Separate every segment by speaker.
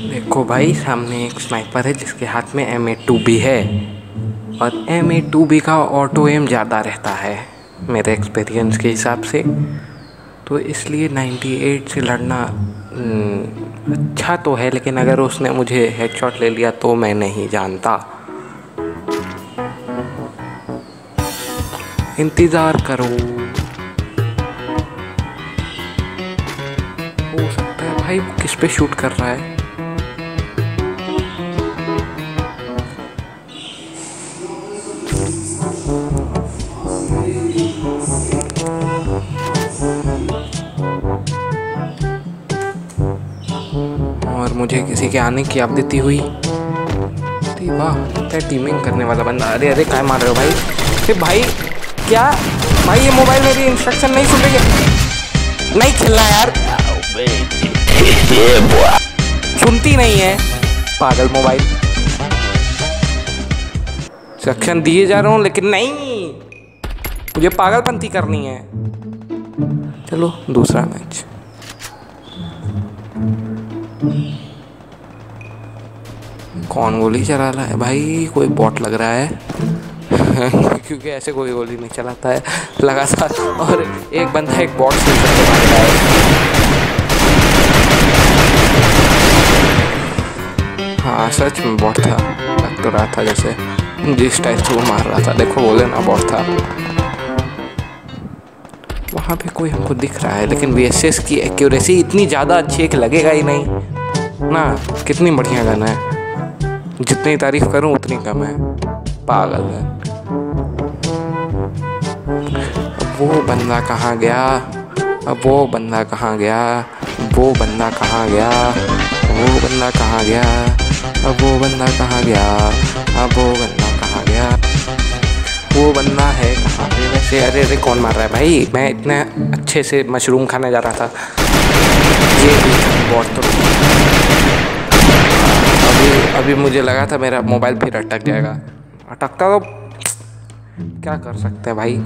Speaker 1: देखो भाई सामने एक स्नाइपर है जिसके हाथ में एम ए टू बी है। और एम ए टू बी का ऑटो एम ज़्यादा रहता है मेरे एक्सपीरियंस के हिसाब से। तो इसलिए 98 से लड़ना हम्म, अच्छा तो है लेकिन अगर उसने मुझे हेडशॉट ले लिया तो मैं नहीं जानता। इंतज़ार करो। हो सकता है भाई किस पे शूट कर रहा है? और किसी के आने की आप देती हुई। वाह टीमिंग करने वाला बंदा। अरे अरे, क्या मार रहे हो भाई? अरे भाई, क्या? भाई, ये मोबाइल मेरी इंस्ट्रक्शन नहीं सुन रही है नहीं खेलना यार। सुनती नहीं है। पागल मोबाइल इंस्ट्रक्शन दिए जा रहा हूँ, लेकिन नहीं। मुझे पागलपंती करनी है। चलो, दूसरा मैच कौन गोली चला रहा है? भाई, कोई बॉट लग रहा है। क्योंकि ऐसे कोई गोली नहीं चलाता है। लगातार, और एक बंदा एक बॉट से रहा है। सच में बॉट था। लग तो रहा था जैसे जिस टाइप से वो मार रहा था। देखो, बोले ना बॉट था। वहाँ पे कोई हमको दिख रहा है, लेकिन वी की एक्यूरेसी इतनी ज़्यादा अच्छी है कि लगेगा ही नहीं। ना, कितनी बढ़िया गन है। जितनी तारीफ़ करूँ, उतनी कम है। पागल है। वो बंदा कहाँ गया? वो बंदा कहाँ गया? वो बंदा कहाँ गया? वो बंदा कहाँ गया? अब वो बंदा कहाँ गया? अब वो बंदा कहाँ गया? वो बंदा है कहाँ वैसे अरे अरे कौन मार रहा है भाई? मैं इतने अच्छे से मशरूम खाने जा रहा था। ये बहुत तो अभी अभी मुझे लगा था मेरा मोबाइल फिर अटक जाएगा। अटकता तो क्या कर सकते हैं भाई?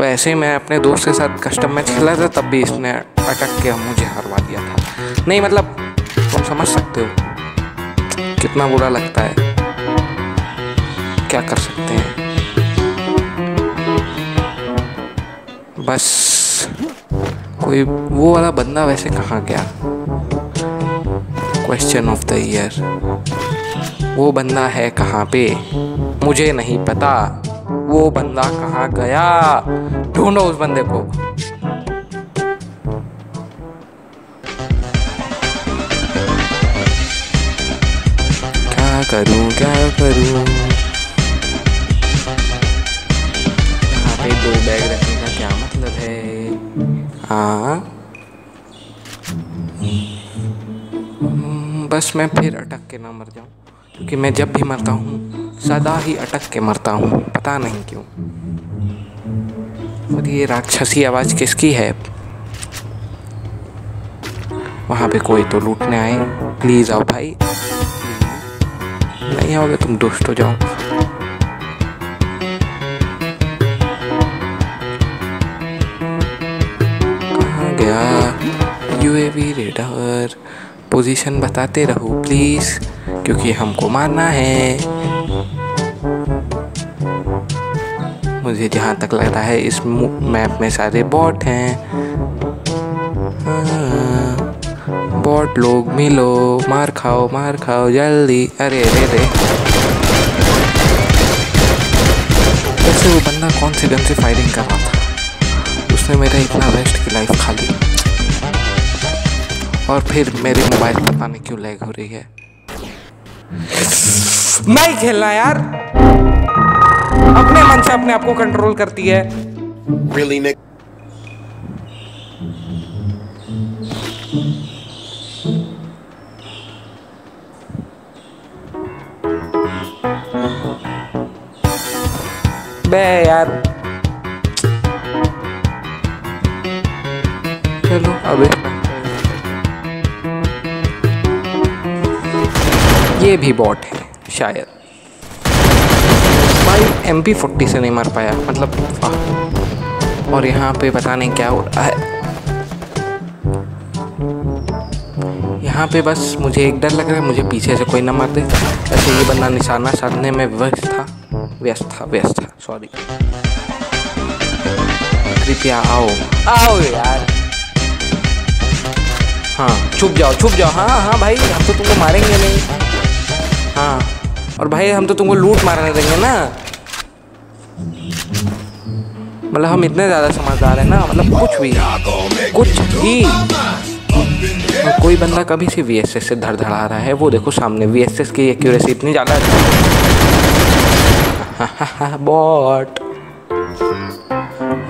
Speaker 1: वैसे ही मैं अपने दोस्त के साथ कस्टम मैच खेला था, तब भी इसने अटक के मुझे हरवा दिया था। नहीं मतलब तुम समझ सकते हो कितना बुरा लगता है। क्या कर सकते हैं? बस। कोई वो वाला बंदा वैसे कहाँ गया? क्वेश्चन ऑफ़ द ईयर वो बंदा है कहाँ पे? मुझे नहीं पता। वो बंदा कहाँ गया? ढूंढो उस बंदे को। क्या करूँ क्या करूँ? यहाँ पे दो बैग रखने का क्या मतलब है? हाँ। हम्म, बस मैं फिर अटक के ना मर जाऊँ क्योंकि मैं जब भी मरता हूँ सदा ही अटक के मरता हूँ पता नहीं क्यों। और ये राक्षसी आवाज़ किसकी है? वहाँ पे कोई तो लूटने आए। प्लीज़ आओ भाई। नहीं आओगे तुम दुष्ट हो जाओ। गया यूएवी रेडर पोजीशन बताते रहो प्लीज़ क्योंकि हमको मारना है। मुझे जहाँ तक लग रहा है, इस मैप में सारे बॉट हैं। बॉट लोग मिलो, मार खाओ मार खाओ, जल्दी। अरे अरे अरे। वैसे वो बंदा कौन सी गन से फायरिंग कर रहा था? उसने मेरा इतना वेस्ट की लाइफ खा ली और फिर मेरे मोबाइल पता नहीं क्यों लैग हो रही है। नहीं खेलना यार। अपने मन से अपने आप को कंट्रोल करती है।
Speaker 2: Really, Nick?
Speaker 1: बे यार चलो। अब। ये भी बॉट है शायद। भाई एम पी फोर्टी से नहीं मार पाया मतलब और यहाँ पे पता नहीं क्या हो रहा है। यहाँ पे बस मुझे एक डर लग रहा है मुझे पीछे से कोई ना मार दे। ऐसे ये बंदा निशाना साधने में व्यस्त था। व्यस्त था व्यस्त था सॉरी कृपया आओ। आओ यार। हाँ छुप जाओ छुप जाओ। हाँ हाँ भाई, हम तो तुमको मारेंगे नहीं। हाँ और भाई, हम तो तुमको लूट मारने देंगे ना। मतलब हम इतने ज़्यादा समझदार हैं ना मतलब कुछ भी कुछ भी। और कोई बंदा कभी से वी एस एस से धड़ धड़ा रहा है, वो देखो सामने वी एस एस की एक्यूरेसी इतनी ज़्यादा बॉट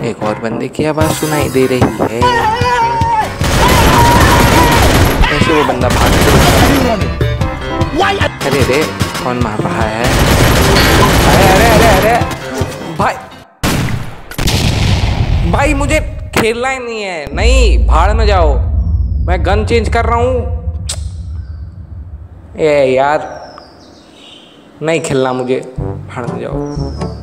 Speaker 1: एक और बंदे की आवाज़ सुनाई दे रही है। कैसे वो बंदा भाग अरे अरे कौन मार रहा है? अरे अरे अरे अरे। भाई भाई मुझे खेलना ही नहीं है। नहीं भाड़ में जाओ। मैं गन चेंज कर रहा हूँ। ए यार। नहीं खेलना मुझे। भाड़ में जाओ।